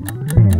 Mm-hmm.